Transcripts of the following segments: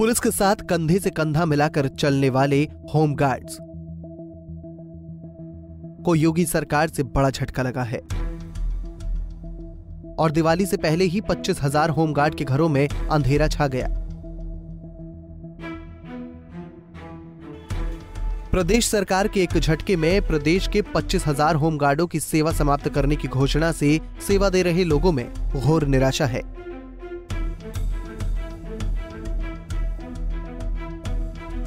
Police के साथ कंधे से कंधा मिलाकर चलने वाले होमगार्ड्स को योगी सरकार से बड़ा झटका लगा है। और दिवाली से पहले ही पच्चीस हज़ार होमगार्ड के घरों में अंधेरा छा गया। प्रदेश सरकार के एक झटके में प्रदेश के पच्चीस हज़ार होमगार्डों की सेवा समाप्त करने की घोषणा से सेवा दे रहे लोगों में घोर निराशा है।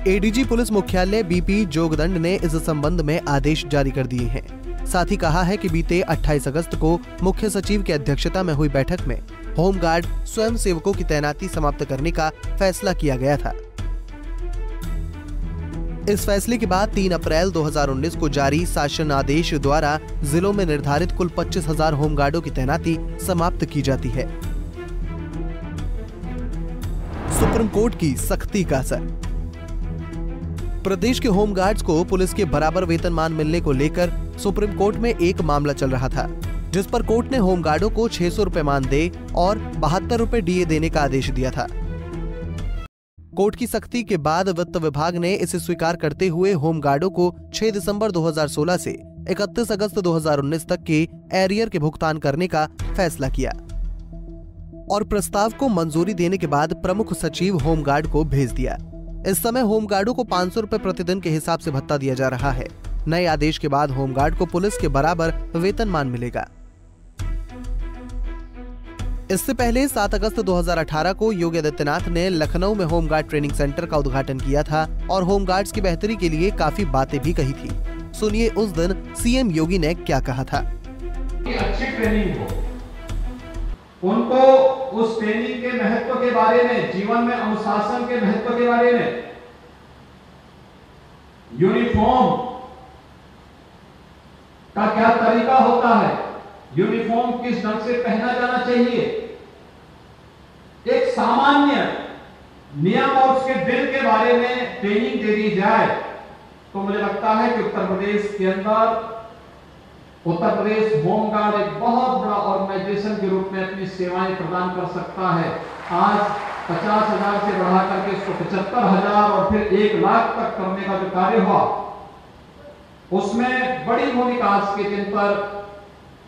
एडीजी पुलिस मुख्यालय बीपी जोगदंड ने इस संबंध में आदेश जारी कर दिए हैं। साथ ही कहा है कि बीते 28 अगस्त को मुख्य सचिव की अध्यक्षता में हुई बैठक में होमगार्ड स्वयं सेवकों की तैनाती समाप्त करने का फैसला किया गया था। इस फैसले के बाद 3 अप्रैल 2019 को जारी शासन आदेश द्वारा जिलों में निर्धारित कुल पच्चीस हज़ार होमगार्डों की तैनाती समाप्त की जाती है। सुप्रीम कोर्ट की सख्ती का असर प्रदेश के होमगार्ड्स को पुलिस के बराबर वेतनमान मिलने को लेकर सुप्रीम कोर्ट में एक मामला चल रहा था, जिस पर कोर्ट ने होमगार्डों को छह सौ रूपए मान दे और बहत्तर रूपए डीए देने का आदेश दिया था। कोर्ट की सख्ती के बाद वित्त विभाग ने इसे स्वीकार करते हुए होमगार्डों को 6 दिसंबर 2016 से 31 अगस्त 2019 तक के एरियर के भुगतान करने का फैसला किया। और प्रस्ताव को मंजूरी देने के बाद प्रमुख सचिव होमगार्ड को भेज दिया। इस समय होमगार्डों को पाँच सौ प्रतिदिन के हिसाब से भत्ता दिया जा रहा है। नए आदेश के बाद होमगार्ड को पुलिस के बराबर वेतनमान मिलेगा। इससे पहले 7 अगस्त 2018 को योगी आदित्यनाथ ने लखनऊ में होमगार्ड ट्रेनिंग सेंटर का उद्घाटन किया था और होमगार्ड्स की बेहतरी के लिए काफ़ी बातें भी कही थी। सुनिए उस दिन सीएम योगी ने क्या कहा था। अच्छी ट्रेनिंग हो। उनको उस ट्रेनिंग के महत्व के बारे में, जीवन में अनुशासन के महत्व के बारे में। यूनिफॉर्म का क्या तरीका होता है? यूनिफॉर्म किस ढंग से पहना जाना चाहिए? एक सामान्य नियम और उसके दिल के बारे में ट्रेनिंग दे दी जाए तो मुझे लगता है कि उत्तर प्रदेश के अंदर उत्तर प्रदेश होमगार्ड एक बहुत बड़ा ऑर्गेनाइजेशन के रूप में अपनी सेवाएँ प्रदान कर सकता है। आज पचास हज़ार से बढ़ा करके इसको पचहत्तर हज़ार और फिर एक लाख तक करने का जो कार्य हुआ, उसमें बड़ी भूमिका आज के दिन पर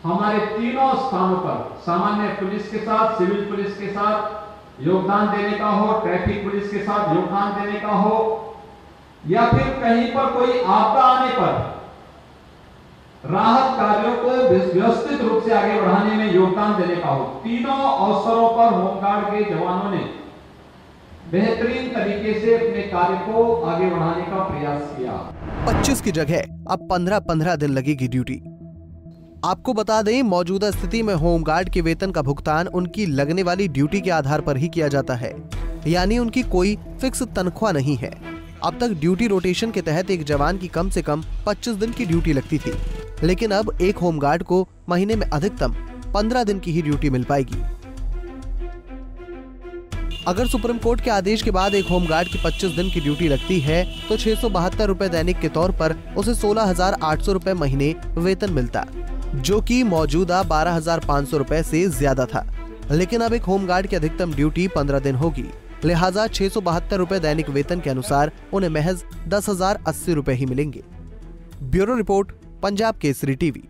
हमारे तीनों स्थानों पर, सामान्य पुलिस के साथ, सिविल पुलिस के साथ योगदान देने का हो, ट्रैफ़िक पुलिस के साथ योगदान देने का हो, या फिर कहीं पर कोई आपदा आने पर राहत कार्यों को व्यवस्थित रूप से आगे बढ़ाने में योगदान देने का हो। तीनों अवसरों पर होमगार्ड के जवानों ने बेहतरीन तरीके से अपने कार्य को आगे बढ़ाने का प्रयास किया। 25 की जगह अब 15-15 दिन लगेगी ड्यूटी। आपको बता दें, मौजूदा स्थिति में होमगार्ड के वेतन का भुगतान उनकी लगने वाली ड्यूटी के आधार पर ही किया जाता है। यानी उनकी कोई फिक्स तनख्वाह नहीं है। अब तक ड्यूटी रोटेशन के तहत एक जवान की कम से कम 25 दिन की ड्यूटी लगती थी। लेकिन अब एक होमगार्ड को महीने में अधिकतम 15 दिन की ही ड्यूटी मिल पाएगी। अगर सुप्रीम कोर्ट के आदेश के बाद एक होमगार्ड की 25 दिन की ड्यूटी लगती है तो छह रुपए दैनिक के तौर पर उसे सोलह हज़ार आठ सौ रूपए महीने वेतन मिलता, जो कि मौजूदा बारह हज़ार पाँच सौ रूपए से ज़्यादा था। लेकिन अब एक होमगार्ड की अधिकतम ड्यूटी पंद्रह दिन होगी, लिहाजा छह सौ बहत्तर रूपए दैनिक वेतन के अनुसार उन्हें महज दस हज़ार अस्सी रूपए ही मिलेंगे। Bureau report Punjab Kesari TV.